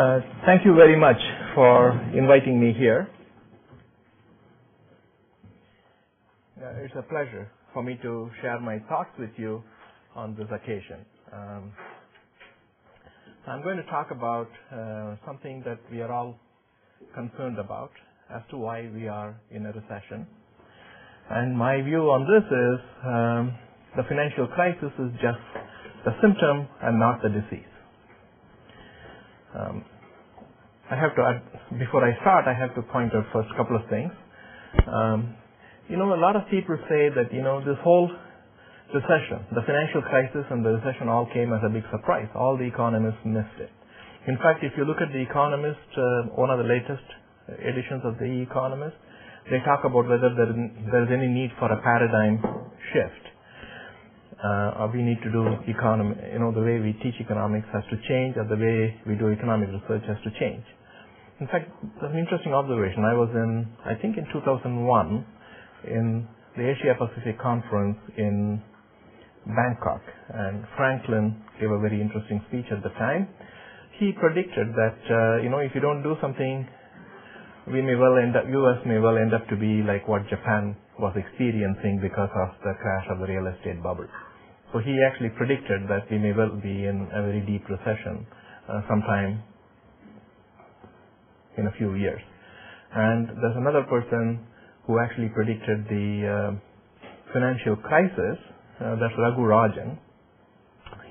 Uh, thank you very much for inviting me here. Uh, it's a pleasure for me to share my thoughts with you on this occasion. Um, I'm going to talk about uh, something that we are all concerned about as to why we are in a recession. And my view on this is um, the financial crisis is just the symptom and not the disease. Um, I have to, add, before I start, I have to point out first a couple of things. Um, you know, a lot of people say that, you know, this whole recession, the financial crisis and the recession all came as a big surprise. All the economists missed it. In fact, if you look at The Economist, uh, one of the latest editions of The Economist, they talk about whether there is any need for a paradigm shift uh, we need to do economy, you know, the way we teach economics has to change or the way we do economic research has to change. In fact, that's an interesting observation. I was in, I think in 2001, in the Asia Pacific Conference in Bangkok, and Franklin gave a very interesting speech at the time. He predicted that, uh, you know, if you don't do something, we may well end up, US may well end up to be like what Japan was experiencing because of the crash of the real estate bubble. So he actually predicted that we may well be in a very deep recession uh, sometime in a few years. And there's another person who actually predicted the uh, financial crisis. Uh, that's Raghu Rajan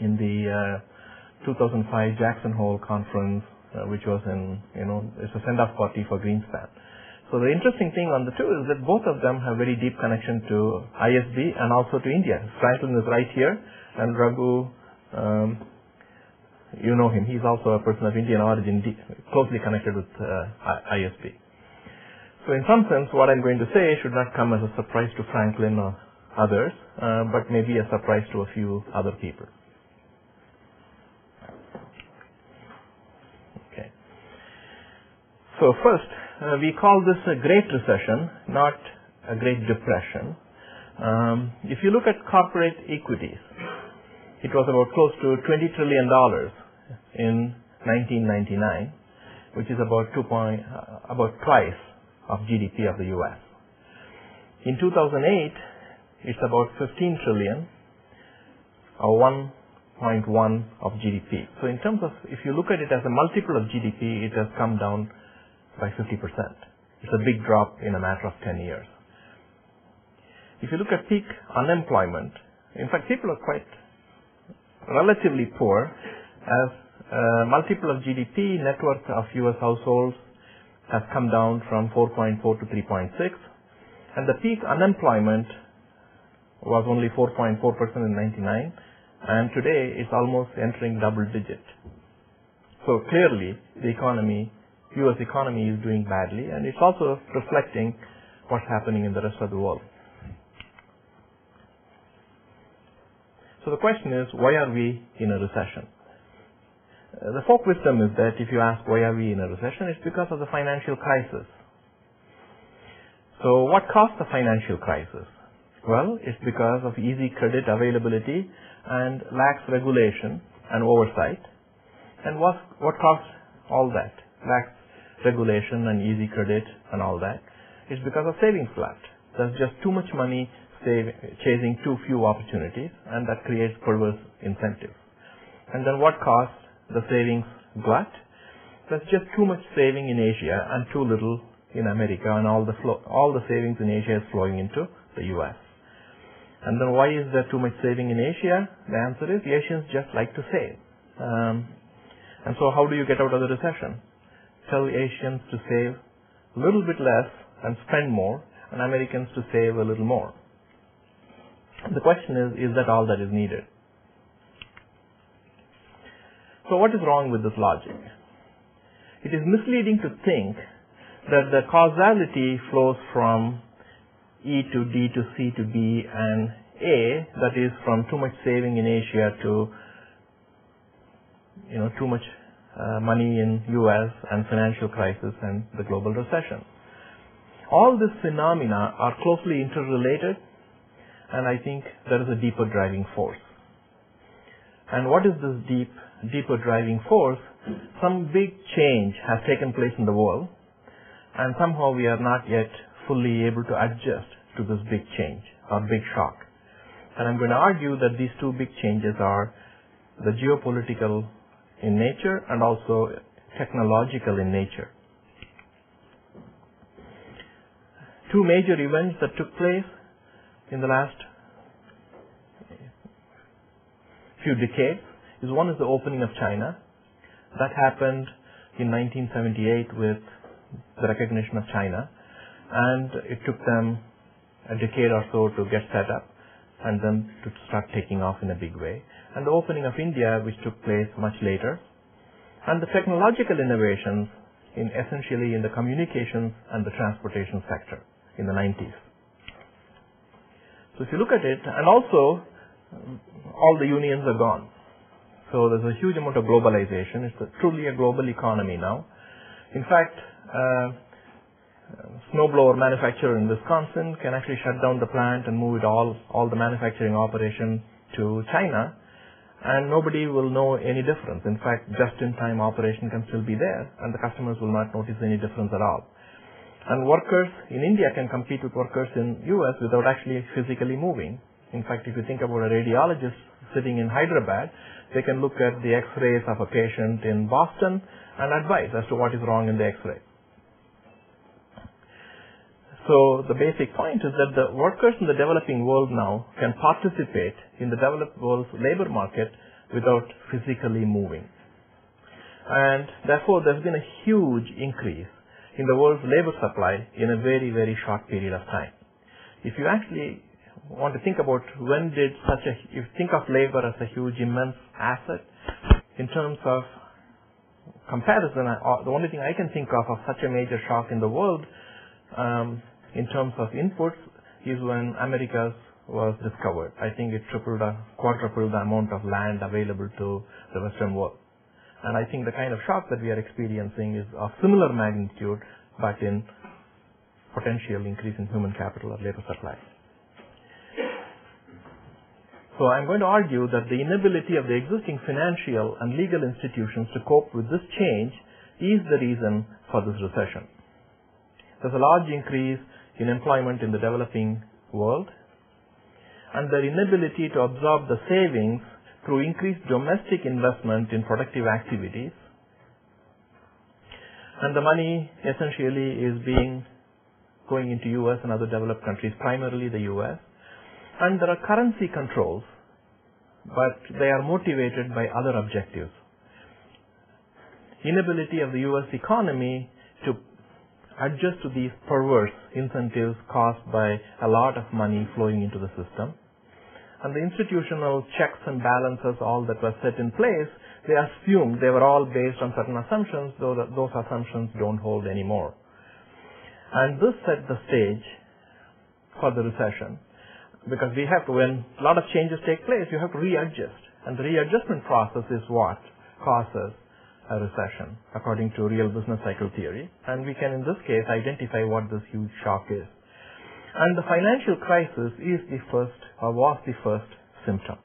in the uh, 2005 Jackson Hole conference, uh, which was in, you know, it's a send-off party for Greenspan. So the interesting thing on the two is that both of them have very deep connection to ISB and also to India. Franklin is right here, and Raghu, um, you know him. He's also a person of Indian origin, closely connected with uh, ISB. So in some sense, what I'm going to say should not come as a surprise to Franklin or others, uh, but maybe a surprise to a few other people. So first, uh, we call this a Great Recession, not a Great Depression. Um, if you look at corporate equities, it was about close to $20 trillion in 1999, which is about two point, uh, about twice of GDP of the U.S. In 2008, it's about 15 trillion, or 1.1 of GDP. So in terms of, if you look at it as a multiple of GDP, it has come down by 50%. It's a big drop in a matter of 10 years. If you look at peak unemployment, in fact, people are quite relatively poor as a multiple of GDP, net worth of US households has come down from 4.4 to 3.6 and the peak unemployment was only 4.4% in 99 and today it's almost entering double digit. So clearly the economy U.S. economy is doing badly, and it's also reflecting what's happening in the rest of the world. So the question is, why are we in a recession? Uh, the folk wisdom is that if you ask why are we in a recession, it's because of the financial crisis. So what caused the financial crisis? Well, it's because of easy credit availability and lax regulation and oversight. And what, what caused all that? Lax regulation and easy credit and all that. It's because of savings glut. There's just too much money save, chasing too few opportunities and that creates perverse incentives. And then what caused the savings glut? There's just too much saving in Asia and too little in America and all the flow, all the savings in Asia is flowing into the US. And then why is there too much saving in Asia? The answer is Asians just like to save. Um, and so how do you get out of the recession? Tell Asians to save a little bit less and spend more, and Americans to save a little more. The question is, is that all that is needed? So what is wrong with this logic? It is misleading to think that the causality flows from E to D to C to B and A, that is from too much saving in Asia to you know too much uh, money in US and financial crisis and the global recession. All these phenomena are closely interrelated and I think there is a deeper driving force. And what is this deep, deeper driving force? some big change has taken place in the world, and somehow we are not yet fully able to adjust to this big change or big shock. And I'm going to argue that these two big changes are the geopolitical in nature and also technological in nature. Two major events that took place in the last few decades is one is the opening of China. That happened in 1978 with the recognition of China and it took them a decade or so to get set up and then to start taking off in a big way. And the opening of India, which took place much later, and the technological innovations in essentially in the communications and the transportation sector in the 90s. So if you look at it, and also all the unions are gone. So there's a huge amount of globalization. It's a, truly a global economy now. In fact, uh, snowblower manufacturer in Wisconsin can actually shut down the plant and move it all, all the manufacturing operation to China and nobody will know any difference. In fact, just-in-time operation can still be there and the customers will not notice any difference at all. And workers in India can compete with workers in US without actually physically moving. In fact, if you think about a radiologist sitting in Hyderabad, they can look at the x-rays of a patient in Boston and advise as to what is wrong in the x-ray. So the basic point is that the workers in the developing world now can participate in the developed world's labor market without physically moving. And therefore there's been a huge increase in the world's labor supply in a very, very short period of time. If you actually want to think about when did such a, if you think of labor as a huge, immense asset, in terms of comparison, the only thing I can think of of such a major shock in the world um, in terms of inputs is when Americas was discovered. I think it tripled or quadrupled the amount of land available to the Western world. And I think the kind of shock that we are experiencing is of similar magnitude, but in potential increase in human capital or labor supply. So I'm going to argue that the inability of the existing financial and legal institutions to cope with this change is the reason for this recession. There's a large increase in employment in the developing world and their inability to absorb the savings through increased domestic investment in productive activities. And the money essentially is being going into US and other developed countries, primarily the US. And there are currency controls, but they are motivated by other objectives. Inability of the US economy to adjust to these perverse incentives caused by a lot of money flowing into the system. And the institutional checks and balances, all that were set in place, they assumed they were all based on certain assumptions, though those assumptions don't hold anymore. And this set the stage for the recession because we have to, when a lot of changes take place, you have to readjust. And the readjustment process is what causes a recession according to real business cycle theory. And we can in this case identify what this huge shock is. And the financial crisis is the first or was the first symptom.